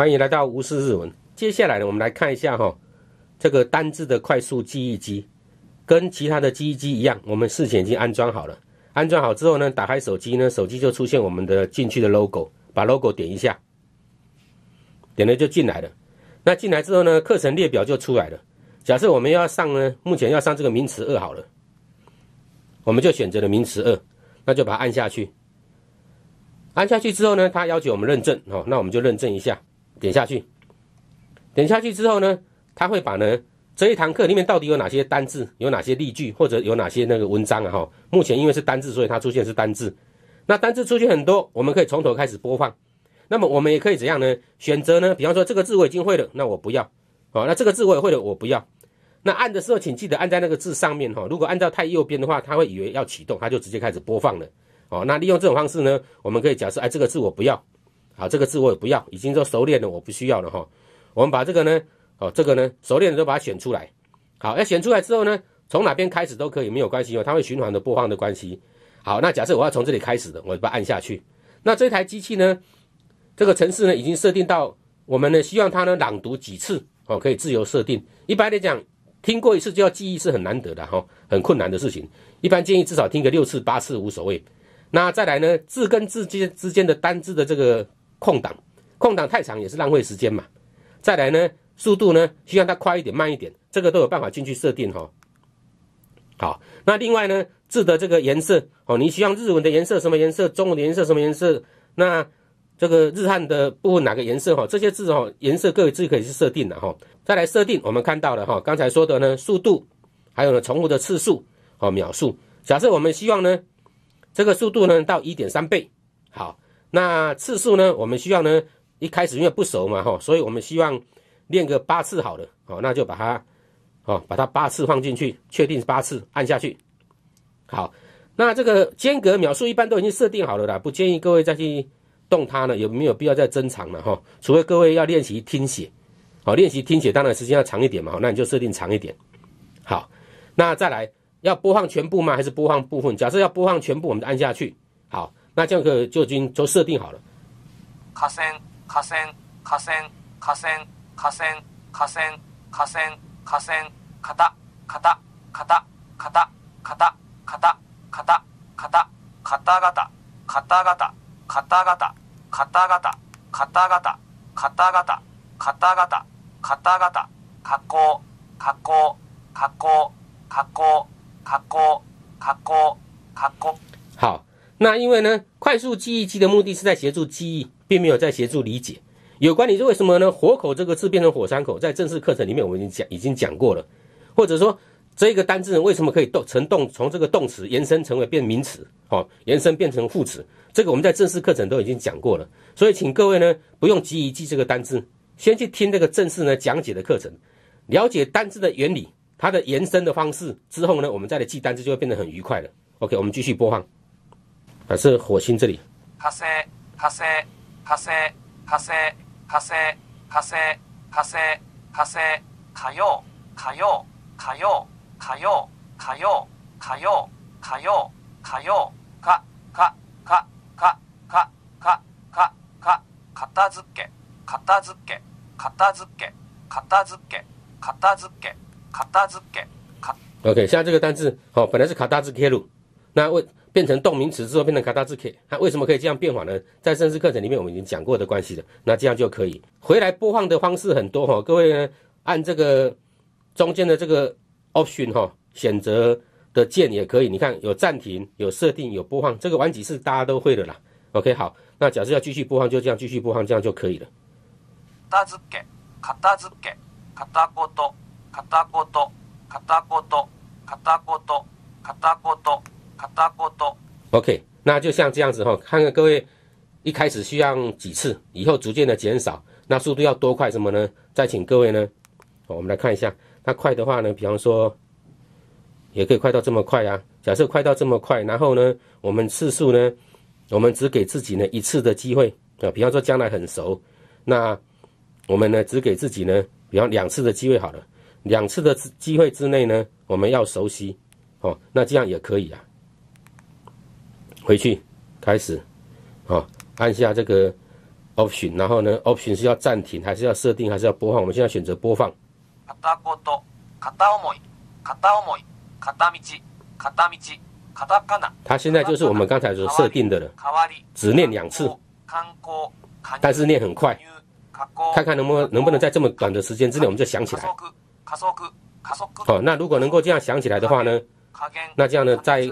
欢迎来到无视日文。接下来呢，我们来看一下哈，这个单字的快速记忆机，跟其他的记忆机一样，我们事前已经安装好了。安装好之后呢，打开手机呢，手机就出现我们的进去的 logo，把 logo 点一下，点了就进来了。那进来之后呢，课程列表就出来了。假设我们要上呢，目前要上这个名词二好了，我们就选择了名词二，那就把它按下去。按下去之后呢，它要求我们认证哦，那我们就认证一下。点下去，点下去之后呢，他会把呢这一堂课里面到底有哪些单字，有哪些例句，或者有哪些那个文章啊？哈，目前因为是单字，所以它出现是单字。那单字出现很多，我们可以从头开始播放。那么我们也可以怎样呢？选择呢？比方说这个字我已经会了，那我不要。哦，那这个字我也会了，我不要。那按的时候，请记得按在那个字上面哈。如果按照太右边的话，他会以为要启动，他就直接开始播放了。哦，那利用这种方式呢，我们可以假设，哎，这个字我不要。好，这个字我也不要，已经都熟练了，我不需要了哈。我们把这个呢，哦，这个呢，熟练的都把它选出来。好，要选出来之后呢，从哪边开始都可以，没有关系哦，它会循环的播放的关系。好，那假设我要从这里开始的，我把它按下去。那这台机器呢，这个程式呢，已经设定到我们呢，希望它呢朗读几次哦，可以自由设定。一般来讲，听过一次就要记忆是很难得的哈，很困难的事情。一般建议至少听个六次八次无所谓。那再来呢，字跟字间之间的单字的这个。空档，空档太长也是浪费时间嘛。再来呢，速度呢，希望它快一点、慢一点，这个都有办法进去设定哈。好，那另外呢，字的这个颜色哦，你希望日文的颜色什么颜色，中文的颜色什么颜色？那这个日汉的部分哪个颜色哈？这些字哈，颜色各位自己可以去设定的哈。再来设定，我们看到了哈，刚才说的呢，速度，还有呢，重复的次数哦，秒数。假设我们希望呢，这个速度呢到一点三倍，好。那次数呢？我们需要呢，一开始因为不熟嘛，哈，所以我们希望练个八次好了，哦，那就把它，哦，把它八次放进去，确定八次，按下去。好，那这个间隔秒数一般都已经设定好了啦，不建议各位再去动它呢，有没有必要再增长了哈？除非各位要练习听写，好，练习听写当然时间要长一点嘛，那你就设定长一点。好，那再来要播放全部吗？还是播放部分？假设要播放全部，我们就按下去。好。那这样可就已经都设定好了。河川、河川、河川、河川、河川、河川、河川、河川、型、型、型、型、型、型、型、型、型型、型型、型型、型型、型型、型型、型型、型型、加工、加工、加工、加工、加工、加工、加工。好。那因为呢，快速记忆机的目的是在协助记忆，并没有在协助理解。有关你是为什么呢？火口这个字变成火山口，在正式课程里面我们已经讲已经讲过了。或者说这个单字为什么可以动成动，从这个动词延伸成为变名词，哦，延伸变成副词，这个我们在正式课程都已经讲过了。所以请各位呢，不用急于记这个单字，先去听这个正式呢讲解的课程，了解单字的原理，它的延伸的方式之后呢，我们再来记单字就会变得很愉快了。OK，我们继续播放。还是火星这里。火星，火星，火星，火星，火星，火星，火星，火星，火曜，火曜，火曜，火曜，火曜，火曜，火曜，火曜，か、か、か、か、か、か、か、か、片付け、片付け、片付け、片付け、片付け、片付け。OK，现在这个单字，好，本来是卡达兹 K 路，那为 变成动名词之后变成卡达字 K，它为什么可以这样变化呢？在正式课程里面我们已经讲过的关系了。那这样就可以回来播放的方式很多哈，各位呢按这个中间的这个 Option 哈选择的键也可以。你看有暂停、有设定、有播放，这个玩几次大家都会的啦。OK 好，那假设要继续播放，就这样继续播放，这样就可以了。片付け、片付け、片言、片言、片言、片言、片言。OK，那就像这样子哈，看看各位一开始需要几次，以后逐渐的减少，那速度要多快什么呢？再请各位呢，我们来看一下，那快的话呢，比方说也可以快到这么快啊。假设快到这么快，然后呢，我们次数呢，我们只给自己呢一次的机会啊。比方说将来很熟，那我们呢只给自己呢，比方两次的机会好了，两次的机会之内呢，我们要熟悉哦，那这样也可以啊。回去，开始，好，按下这个 option，然后呢，option 是要暂停，还是要设定，还是要播放？我们现在选择播放。片言、片思い、片思い、片道、片道、カタカナ。它现在就是我们刚才所设定的了，只念两次，但是念很快，看看能不能能不能在这么短的时间之内我们就想起来。好，那如果能够这样想起来的话呢，那这样呢，在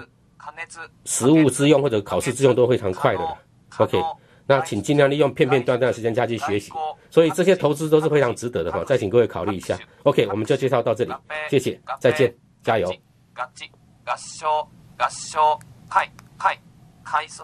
实物之用或者考试之用都非常快的。OK，那请尽量利用片片段段的时间加去学习，所以这些投资都是非常值得的哈。再请各位考虑一下。OK，我们就介绍到这里，谢谢，再见，加油。合唱、はい、はい、快速。